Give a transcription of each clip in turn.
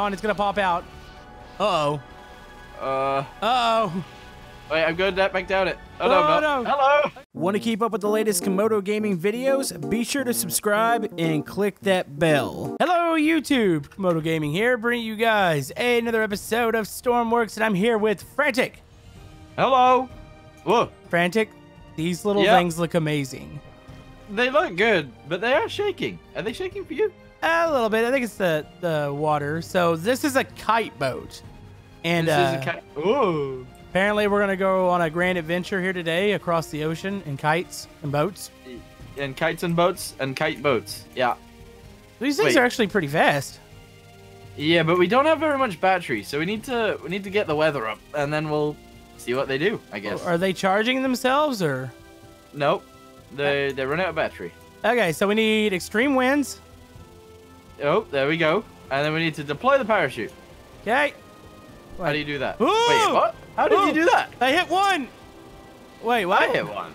on, it's gonna pop out. Uh-oh. Uh, Uh-oh. wait, I'm going back down it. Oh, no, Oh, I'm not. no. Hello. Want to keep up with the latest Camodo gaming videos? Be sure to subscribe and click that bell. Hello, YouTube. Camodo Gaming here, bringing you guys another episode of Stormworks, and I'm here with Frantic. Hello. Whoa. Frantic, these little Yeah. things look amazing. They look good, but they are shaking. Are they shaking for you? A little bit. I think it's the, the water. So this is a kite boat. And this uh, is a cat. Ooh. apparently we're going to go on a grand adventure here today across the ocean in kites and boats. And kites and boats and kite boats. Yeah. These things Wait. are actually pretty fast. Yeah, but we don't have very much battery, so we need to we need to get the weather up, and then we'll see what they do. I guess. Are they charging themselves or? Nope. They they run out of battery. Okay, so we need extreme winds. Oh, there we go. And then we need to deploy the parachute. Okay. How do you do that? Ooh! Wait, what? How did Ooh. you do that? I hit one. Wait, what? I hit one.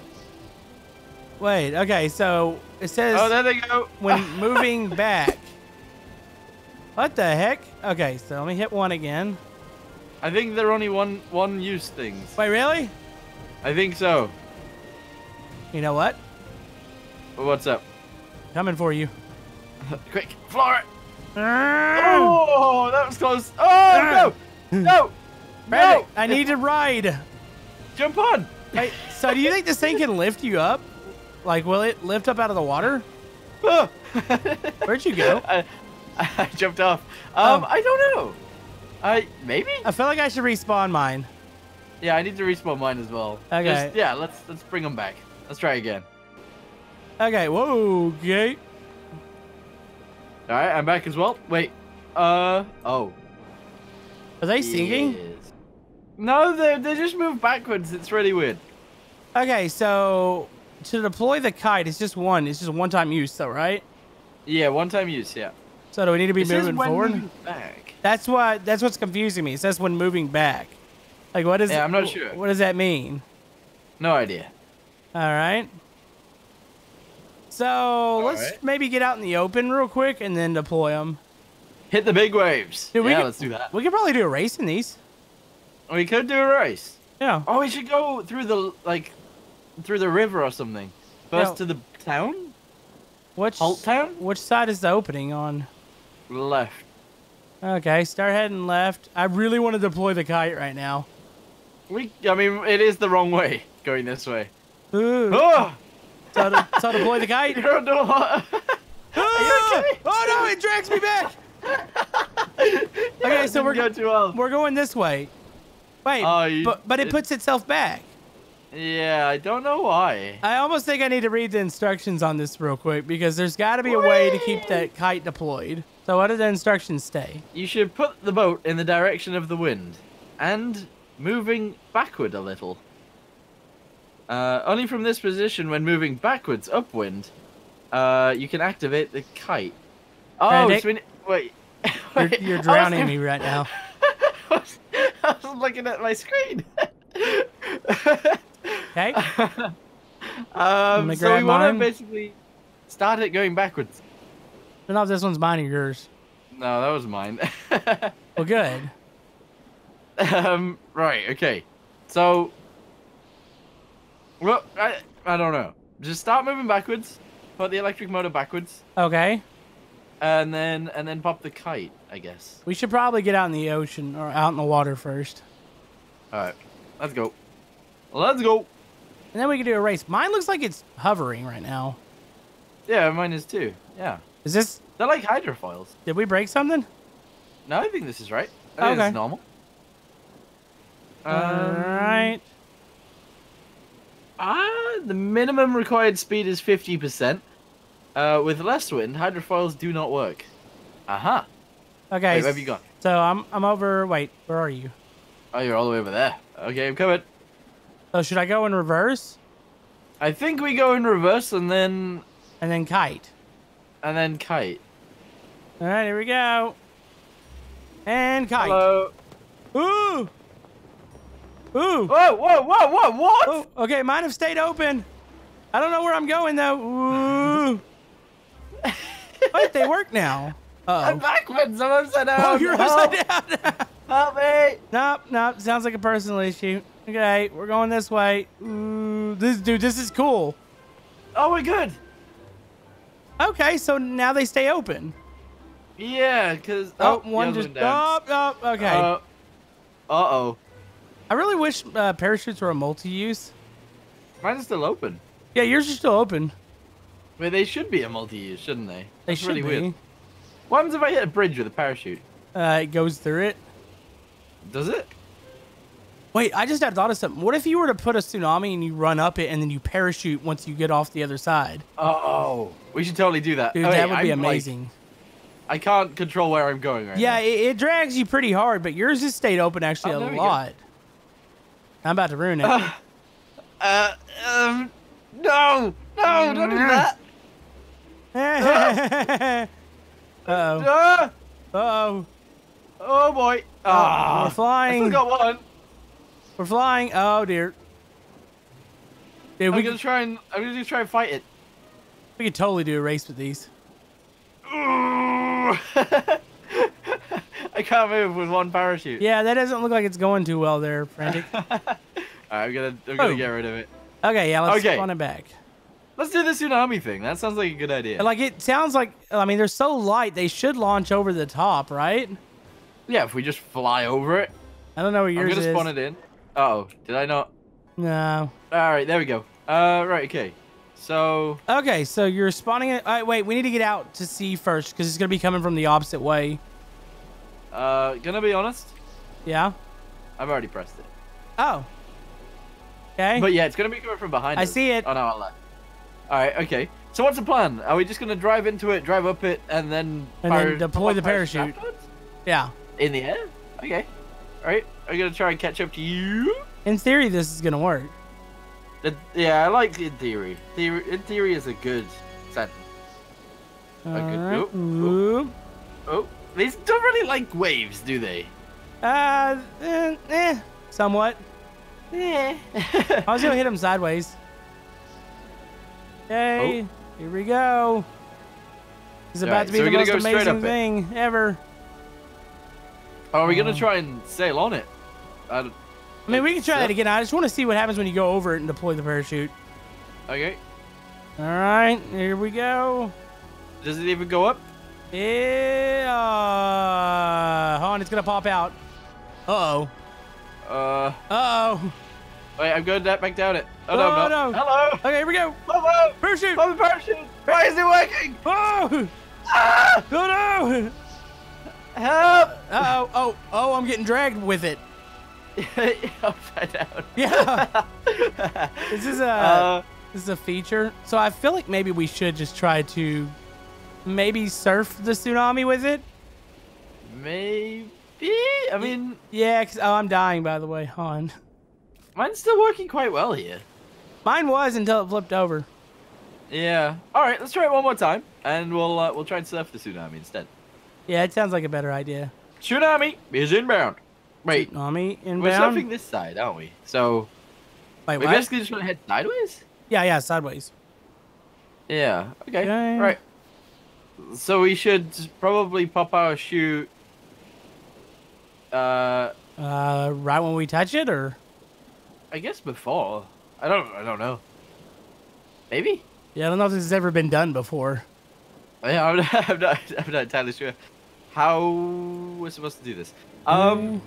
Wait, okay, so it says Oh, there they go. when moving back. What the heck? Okay, so let me hit one again. I think they're only one one use things. Wait, really? I think so. You know what? What's up? Coming for you. Quick, floor it. Oh! Oh, that was close. Oh no, no, no! I need to ride. Jump on. Hey, so do you think this thing can lift you up? Like, will it lift up out of the water? Ah. Where'd you go? I, I jumped off. Um, Oh. I don't know. I maybe. I feel like I should respawn mine. Yeah, I need to respawn mine as well. Okay. Just- yeah, let's let's bring them back. Let's try again. Okay, whoa, okay. All right, I'm back as well. Wait. Uh. Oh. Are they singing? Yes. No, they they just move backwards. It's really weird. Okay, so to deploy the kite, it's just one. It's just one-time use, though, right? Yeah, one time use. Yeah. So do we need to be It says moving when forward? back. That's what. That's what's confusing me. It says when moving back. Like, what is? Yeah, I'm not sure. What does that mean? No idea. All right. So let's right. maybe get out in the open real quick and then deploy them. Hit the big waves. Dude, we yeah, could- let's do that. We could probably do a race in these. We could do a race. Yeah. Oh, we should go through the like through the river or something. First No. to the town. Which Halt town. which side is the opening on? Left. Okay, start heading left. I really want to deploy the kite right now. We. I mean, it is the wrong way going this way. Ooh. Oh, So, to, so deploy the kite. you're on the. Ah! okay? Oh no, it drags me back. okay, so we're go too well. We're going this way. Wait, Oh, you- but but it it- puts itself back. Yeah, I don't know why. I almost think I need to read the instructions on this real quick because there's got to be a way to keep that kite deployed. So what do the instructions say? You should put the boat in the direction of the wind and moving backward a little. Uh, only from this position, when moving backwards upwind, uh, you can activate the kite. Oh, so we wait. You're, you're I was- drowning me right now. I was, I was looking at my screen. Okay. um, so we want to basically start it going backwards. I don't know if this one's mine or yours. No, that was mine. Well, good. um, right, okay. So, well, I, I don't know. Just start moving backwards. Put the electric motor backwards, Okay. and then and then pop the kite. I guess. We should probably get out in the ocean or out in the water first. All right, let's go. Let's go. And then we can do a race. Mine looks like it's hovering right now. Yeah, mine is too. Yeah, Is this, they're like hydrofoils. did we break something? No, I think this is right. I Okay. it's normal. Um, Alright. Ah, the minimum required speed is 50%. Uh, with less wind, hydrofoils do not work. Aha. Okay. Wait, where have you gone? So I'm, I'm over, wait, where are you? Oh, you're all the way over there. Okay, I'm coming. So should I go in reverse I think we go in reverse and then and then kite? and then kite. All right, here we go. And kite. Hello. Ooh. Ooh. Whoa, whoa, whoa, whoa, what? Oh, okay, mine have stayed open. I don't know where I'm going though. Ooh. Wait, they work now. I'm Uh-oh. backwards. I'm upside down. Oh, you're Help. upside down. Help me. nope, nope. Sounds like a personal issue. Okay, we're going this way. Ooh, this dude, this is cool. Oh, we're good. Okay, so now they stay open. Yeah, because Oh, oh, one just. Oh, oh, okay. Uh oh. I really wish uh, parachutes were a multi-use. Mine's still open. Yeah, yours are still open. Wait, they should be a multi-use, shouldn't they? They That's should really be. weird. What happens if I hit a bridge with a parachute? Uh, it goes through it. Does it? Wait, I just had thought of something. What if you were to put a tsunami and you run up it and then you parachute once you get off the other side? Oh, we should totally do that. Dude, Oh, that wait, would be I'm, like- amazing. I can't control where I'm going right yeah, now. it, it drags you pretty hard, but yours has stayed open actually Oh, a there we go. lot. I'm about to ruin it. Uh, um, no, no, don't do that. Uh oh. Uh oh. oh boy. Ah, we're flying. I still got one. We're flying. Oh dear. Dude, I'm we gonna try and I'm gonna try and fight it. we could totally do a race with these. I can't move with one parachute. Yeah, that doesn't look like it's going too well there, Frantic. Alright, I'm gonna I'm gonna Oh. get rid of it. Okay, yeah, let's Okay. spawn it back. Let's do the tsunami thing. That sounds like a good idea. Like it sounds like I mean they're so light they should launch over the top, right? yeah, if we just fly over it. I don't know where I'm gonna is. spawn it in. Oh, did I not? No. All right, there we go. Uh, right, okay. So, Okay, so you're spawning it. Uh, wait, we need to get out to sea first because it's gonna be coming from the opposite way. Uh, gonna be honest, Yeah. I've already pressed it. Oh. Okay. But yeah, it's gonna be coming from behind. I us. see it. Oh no, I left. All right, okay. So what's the plan? Are we just gonna drive into it, drive up it, and then And then deploy the parachute. afterwards? yeah. in the air? Okay. All right. I'm gonna try and catch up to you. In theory, this is gonna work. Yeah, I like in theory. Theory in theory is a good sentence. Okay, Alright. oop, Oop. Oh, these don't really like waves, do they? Uh, eh, eh, somewhat. Yeah. I was gonna hit him sideways. Okay, Oh. here we go. This is about Alright, to be so the most amazing up it. thing ever. Are we gonna Uh, try and sail on it? I don't- I mean, we can try that again. I just want to see what happens when you go over it and deploy the parachute. Okay. All right, here we go. Does it even go up? Yeah, uh, hold on, it's gonna pop out. Uh oh. Uh, Uh oh. wait, I'm going that back down it. Oh, no, Oh, I'm no. Hello. Okay, here we go. Hello. Parachute. Oh, the parachute. Why is it working? Oh. Ah! Oh no. Help! Uh oh. Oh, oh, I'm getting dragged with it. Upside down. Yeah. This is a Uh, this is a feature. So I feel like maybe we should just try to maybe surf the tsunami with it. maybe. I mean, Yeah, 'cause- oh, I'm dying by the way. Hold on. mine's still working quite well here. Mine was until it flipped over. Yeah. All right, let's try it one more time, and we'll uh, we'll try and surf the tsunami instead. Yeah, it sounds like a better idea. Tsunami is inbound. Wait, Tsunami inbound. we're surfing this side, aren't we? So Wait, we basically just want to head sideways. Yeah, yeah, sideways. Yeah. Okay. Okay. Right. So we should probably pop our shoe. Uh, Uh, right when we touch it, or I guess before. I don't. I don't know. Maybe. yeah, I don't know if this has ever been done before. Yeah, I'm not, I'm not, I'm not entirely sure how we're supposed to do this. Um,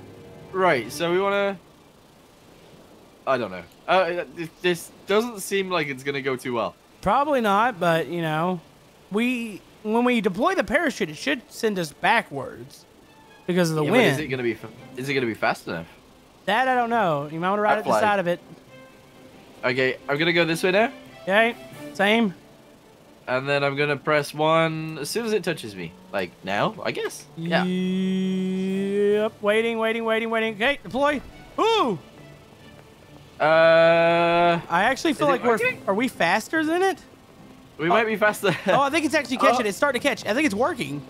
right. So we want to. I don't know. Uh, this- this doesn't seem like it's gonna go too well. Probably not, but you know, we when we deploy the parachute, it should send us backwards because of the Yeah, wind. is it gonna be? Is it gonna be fast enough? That I don't know. You might want to ride at the side of it. Okay, I'm gonna go this way now, Okay, same. and then I'm gonna press one as soon as it touches me. Like now, I guess. Yeah. Yep. Waiting, waiting, waiting, waiting. Okay, deploy. Ooh! Uh, I actually feel like we're. Are we faster than it? We might be faster. Oh, I think it's actually catching. Oh. It's starting to catch. I think it's working.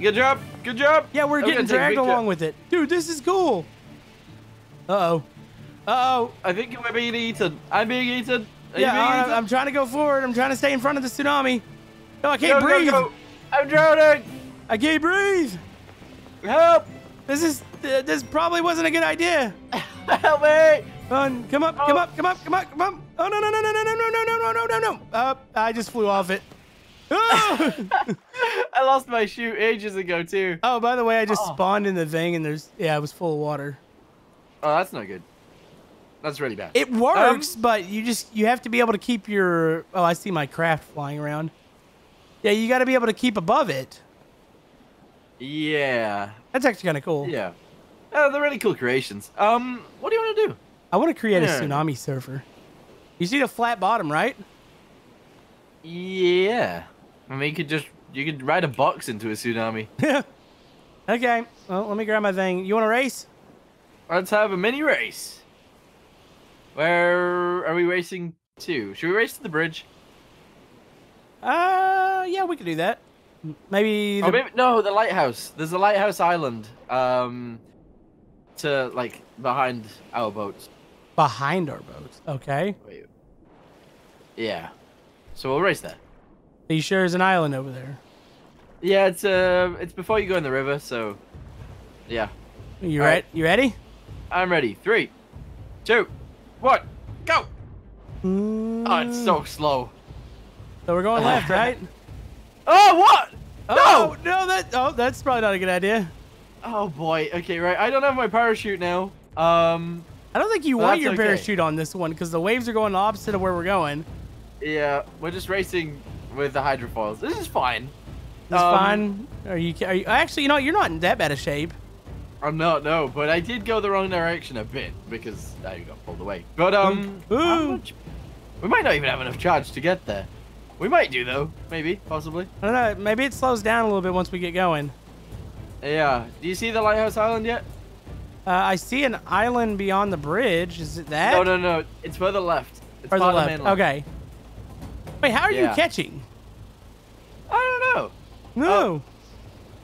Good job. Good job. Yeah, we're I'm getting gonna take a dragged along with it. Dude, this is cool. Uh oh. Uh oh. I think we're being eaten. I'm being eaten. Are Yeah, being I, eaten? I'm trying to go forward. I'm trying to stay in front of the tsunami. No, I can't Go, go, breathe. go. I'm drowning. I can't breathe. Help! This is uh, this probably wasn't a good idea. Help me! On, come up, come up, come up, come up, come up. Oh no no no no no no no no no no. Uh, I just flew off it. Oh! I lost my shoe ages ago too. oh, by the way, I just Oh. spawned in the thing and there's yeah, it was full of water. Oh, that's not good. That's really bad. It works, but you just you have to be able to keep your. Oh, I see my craft flying around. Yeah, you got to be able to keep above it. yeah. That's actually kind of cool. Yeah. Uh, they're really cool creations. Um, what do you want to do? I want to create a tsunami surfer. You see the flat bottom, right? Yeah. I mean, you could just you could ride a box into a tsunami. Yeah. okay. Well, let me grab my thing. You want to race? Let's have a mini race. Where are we racing to? Should we race to the bridge? Uh, yeah, we could do that. Maybe the Oh, maybe no, the lighthouse. There's a lighthouse island. Um, to like behind our boats. Behind our boats. Okay. Wait. Yeah. So we'll race there. Are you sure there's an island over there? Yeah, it's uh, it's before you go in the river. So, yeah, You All right? You ready? I'm ready. Three, two, one, go! Mm. Oh, it's so slow. So we're going left, right? Oh, what? Oh no! That oh, that's probably not a good idea. Oh boy. Okay, right. I don't have my parachute now. Um, I don't think you Well, want your okay. parachute on this one because the waves are going opposite of where we're going. yeah, we're just racing with the hydrofoils. This is fine. It's Um, fine. Are you? Are you? Actually, you know, you're not in that bad a shape. I'm not no, but I did go the wrong direction a bit because I got pulled away. But um, much- we might not even have enough charge to get there. We might do though, maybe, possibly. I don't know. Maybe it slows down a little bit once we get going. Yeah. Do you see the lighthouse island yet? Uh, I see an island beyond the bridge. Is it that? No, no, no. It's further left. It's Or the left. mainland. Okay. Wait, how are you catching? I don't know. No.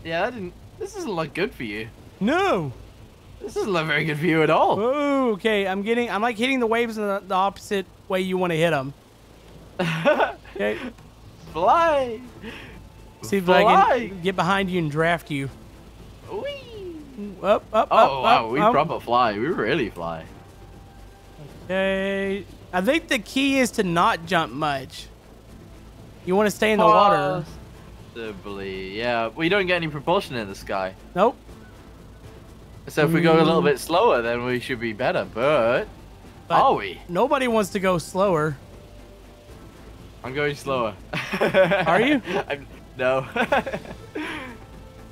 Yeah, that didn't. This doesn't look good for you. No. This doesn't look very good for you at all. Oh, okay. I'm getting. I'm like hitting the waves in the, the opposite way you want to hit them. Okay. Fly. See if I Fly. can get behind you and draft you. Whee. Up, up, Oh up, wow, up, we up. proper fly. We really fly. Okay. I think the key is to not jump much. You want to stay in the water. Possibly, yeah. We don't get any propulsion in the sky. Nope. So if we go a little Mm. bit slower, then we should be better. But, But- are we? Nobody wants to go slower. I'm going slower. Are you? I'm, no.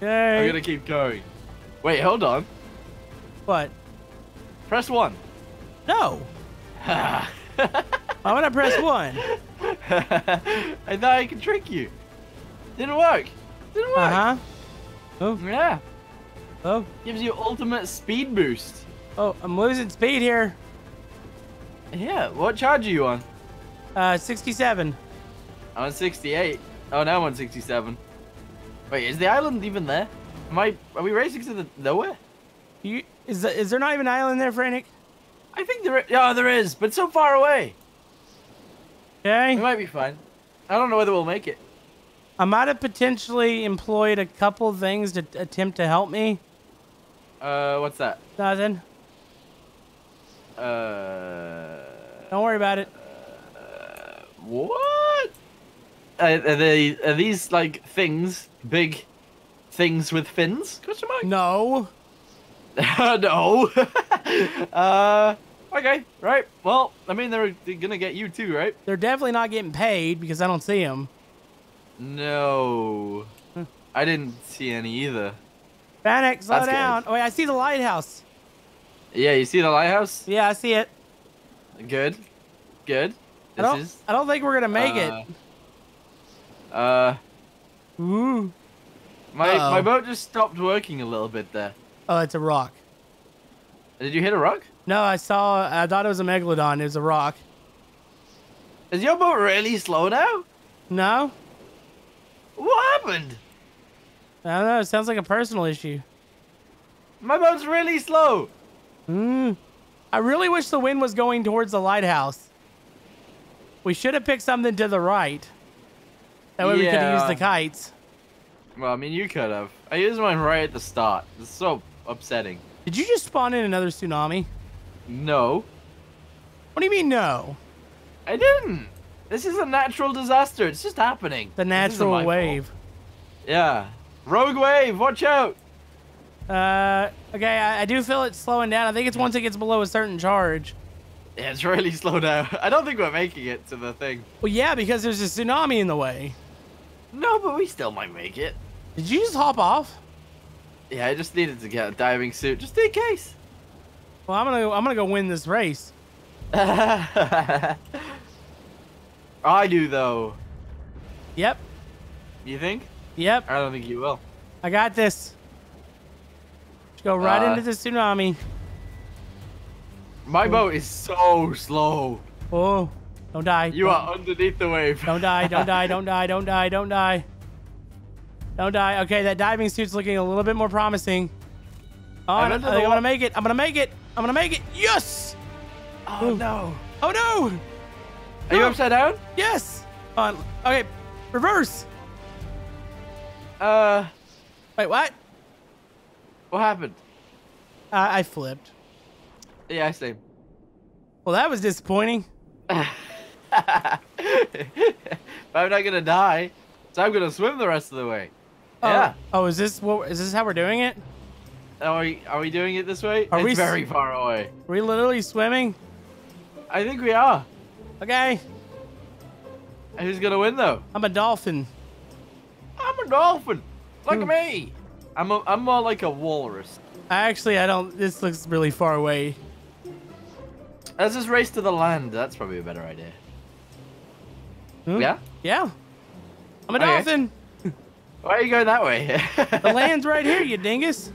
I'm gonna keep going. Wait, hold on. What? Press one. No. I Why would I press one? I thought I could trick you. Didn't work. Didn't work. Uh huh. Oh, Yeah. oh, Gives you ultimate speed boost. oh! I'm losing speed here. Yeah. What charge are you on? Uh, 67. I'm on 68. Oh, now I'm on 67. Wait, is the island even there? Am I? Are we racing to the nowhere? You is the, is there not even an island there, Frantic? I think there. Yeah, there is, but so far away. We Okay. might be fine. I don't know whether we'll make it. I might have potentially employed a couple things to attempt to help me. Uh, what's that? Nothing. Uh, Don't worry about it. what? Uh, are they? Are these like things? Big things with fins? Question mark? No. no. uh, okay, right. Well, I mean, they're, they're gonna get you too, right? They're definitely not getting paid because I don't see them. No. I didn't see any either. Panic, slow That's good. down. Oh, wait, I see the lighthouse. Yeah, you see the lighthouse? Yeah, I see it. Good. Good. I don't, is. I don't think we're gonna make uh, Uh, it. Ooh. My Uh-oh. my boat just stopped working a little bit there. Oh, it's a rock. Did you hit a rock? No, I saw. I thought it was a megalodon. It was a rock. Is your boat really slow now? No, What happened? I don't know. It sounds like a personal issue. My boat's really slow. Hmm. I really wish the wind was going towards the lighthouse. We should have picked something to the right. That way we could use the kites. Well, I mean, you could have. I used mine right at the start. It's so upsetting. Did you just spawn in another tsunami? No, What do you mean no? I didn't. This is a natural disaster. It's just happening. The natural fault. wave. Yeah. Rogue wave, watch out. Uh, okay, I, I do feel it slowing down. I think it's once it gets below a certain charge. Yeah, it's really slow down. I don't think we're making it to the thing. Well, yeah, because there's a tsunami in the way. No, but we still might make it. Did you just hop off? Yeah, I just needed to get a diving suit just in case. Well, I'm gonna I'm gonna go win this race. I do though. Yep, You think? yep. I don't think you will. I got this. Just go right Uh, into the tsunami. My boat is so slow. Oh, don't die. You don't, are underneath the wave. Don't die. Don't die. Don't die. Don't die. Don't die. Don't die. Okay, that diving suit's looking a little bit more promising. Oh, I, I'm I think I'm gonna make it. I'm gonna make it. I'm gonna make it. Yes. Oh no. Oh no. Are you upside down? Yes. On. Okay. Reverse. Uh, Wait. What? what happened? Uh, I flipped. Yeah, I see. Well, that was disappointing. but I'm not gonna die, so I'm gonna swim the rest of the way. Oh, Yeah. Oh, is this what? Is this how we're doing it? Are we are we doing it this way? Are it's we very far away. Are we literally swimming? I think we are. Okay. Who's gonna win though? I'm a dolphin. I'm a dolphin. Look Hmm. at me. I'm a, I'm more like a walrus. Actually, I don't. This looks really far away. Let's just race to the land. That's probably a better idea. Hmm? Yeah. Yeah. I'm a Okay. dolphin. Why are you going that way? The land's right here, you dingus.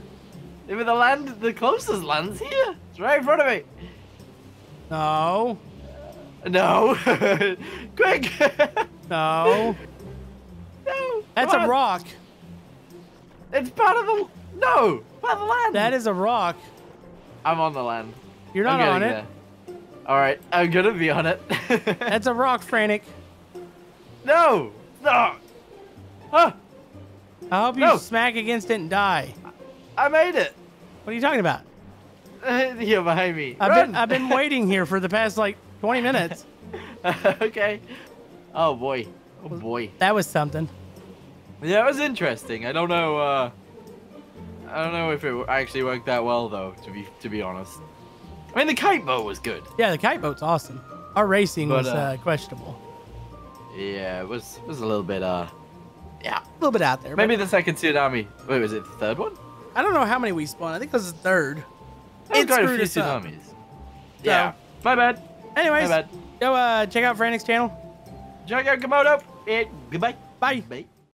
But the land, the closest land's here. It's right in front of me. No. No. Quick. No. no. That's a on. rock. It's part of the. No. Part of the land. That is a rock. I'm on the land. You're not on it. there. All right. I'm gonna be on it. That's a rock, Frantic. no. No. Huh. I hope you No. smack against it and die. I made it. What are you talking about? You're behind me. I've Run. been I've been waiting here for the past like 20 minutes. okay. Oh boy. Oh boy. That was something. Yeah, it was interesting. I don't know. Uh, I don't know if it actually worked that well though. To be to be honest. I mean, the kite boat was good. Yeah, the kite boat's awesome. Our racing But, was uh, uh, questionable. Yeah, it was it was a little bit. Uh, yeah. A little bit out there. Maybe the second tsunami. Wait, was it the third one? I don't know how many we spawned. I think it was the third. There It was quite a screwed few us up. tsunamis. Yeah. My bad. Anyways, My bad. go uh, check out Frantic's channel. Check out Camodo. Eh, goodbye. Bye. Bye.